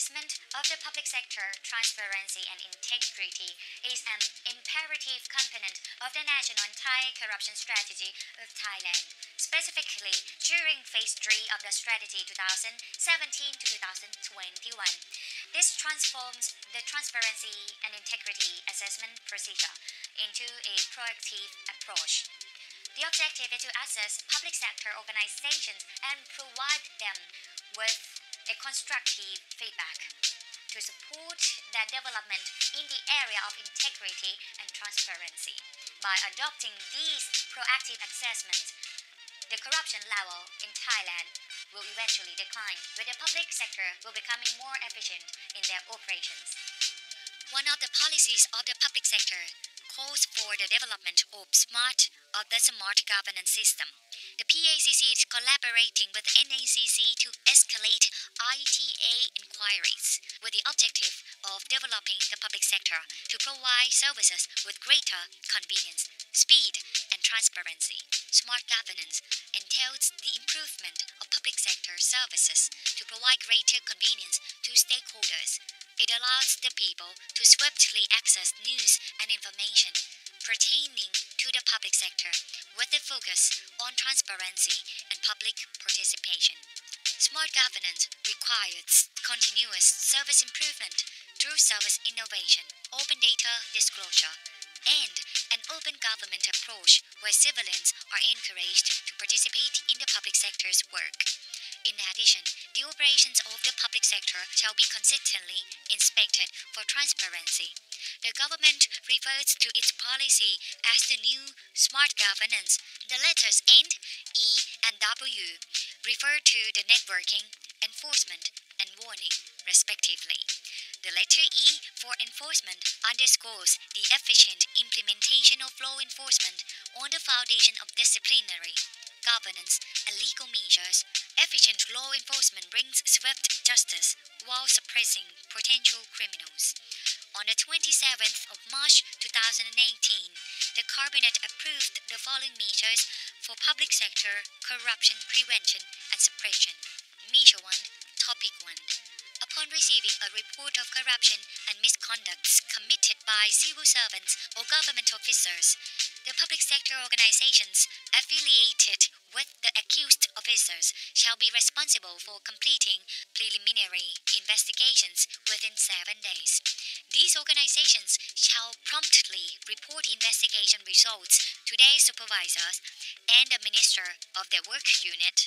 assessment of the public sector transparency and integrity is an imperative component of the national anti-corruption strategy of Thailand. Specifically, during phase 3 of the strategy 2017 to 2021, this transforms the transparency and integrity assessment procedure into a proactive approach. The objective is to assess public sector organizations and provide them with a constructive feedback to support their development in the area of integrity and transparency. By adopting these proactive assessments, the corruption level in Thailand will eventually decline, with the public sector will becoming more efficient in their operations. One of the policies of the public sector calls for the development of smart of the smart governance system. The PACC is collaborating with NACC to escalate ITA inquiries with the objective of developing the public sector to provide services with greater convenience, speed, and transparency. Smart governance entails the improvement of public sector services to provide greater convenience to stakeholders. It allows the people to swiftly access news and information pertaining to the public sector with a focus on transparency and public participation. Smart governance requires continuous service improvement through service innovation, open data disclosure, and an open government approach where civilians are encouraged to participate in the public sector's work. In addition, the operations of the public sector shall be consistently inspected for transparency. The government refers to its policy as the new smart governance. The letters N, E, and W refer to the networking, enforcement, and warning, respectively. The letter E for enforcement underscores the efficient implementation of law enforcement on the foundation of disciplinary, governance, and legal measures. Efficient law enforcement brings swift justice while suppressing potential criminals. On the 27th of March 2018, the Cabinet approved the following measures for public sector corruption prevention and suppression. Measure 1, Topic 1. Upon receiving a report of corruption and misconducts committed by civil servants or government officers, the public sector organizations affiliated with the accused officers shall be responsible for completing preliminary investigations within seven days. These organizations shall promptly report investigation results to their supervisors and the minister of their work unit.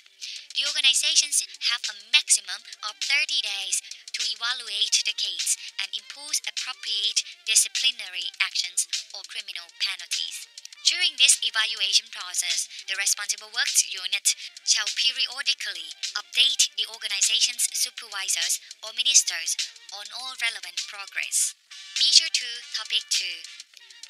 The organizations have a maximum of 30 days to evaluate the case and impose appropriate disciplinary actions or criminal penalties. During this evaluation process, the responsible works unit shall periodically update the organization's supervisors or ministers on all relevant progress. Measure 2, Topic 2.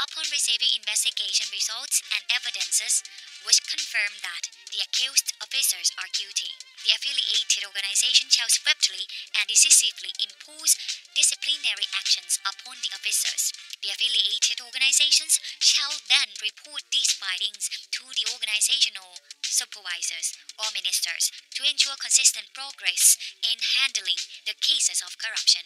Upon receiving investigation results and evidences which confirm that the accused officers are guilty, the affiliated organization shall swiftly and decisively impose disciplinary actions upon the officers. The affiliated organizations shall then report these findings to the organizational supervisors or ministers to ensure consistent progress in handling the cases of corruption.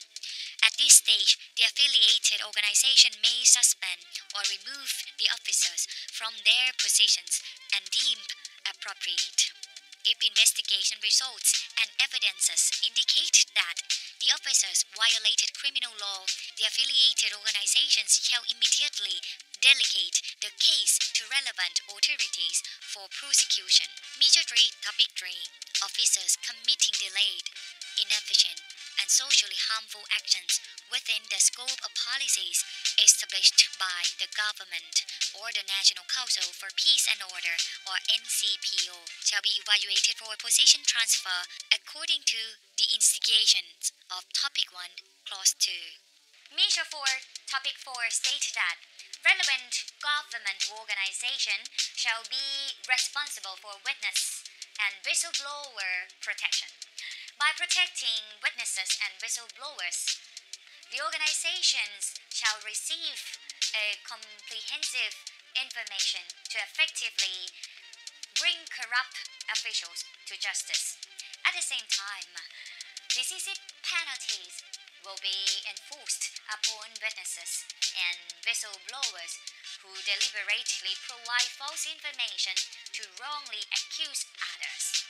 At this stage, the affiliated organization may suspend or remove the officers from their positions and deem appropriate. If investigation results and evidences indicate that the officers violated criminal law, the affiliated organizations shall immediately delegate the case to relevant authorities for prosecution. Measure 3, Topic 3 Officers committing delayed, inefficient, and socially harmful actions within the scope of policies established by the government or the National Council for Peace and Order or NCPO shall be evaluated for a position transfer according to the instigations of Topic 1, Clause 2. Measure 4, Topic 4 states that relevant government organization shall be responsible for witness and whistleblower protection. By protecting witnesses and whistleblowers, the organizations shall receive a comprehensive information to effectively bring corrupt officials to justice. At the same time, decisive penalties will be enforced upon witnesses and whistleblowers who deliberately provide false information to wrongly accuse others.